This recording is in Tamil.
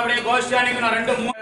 அப்படியே கோஷ்டானிக்கு நான் ரெண்டு மூணு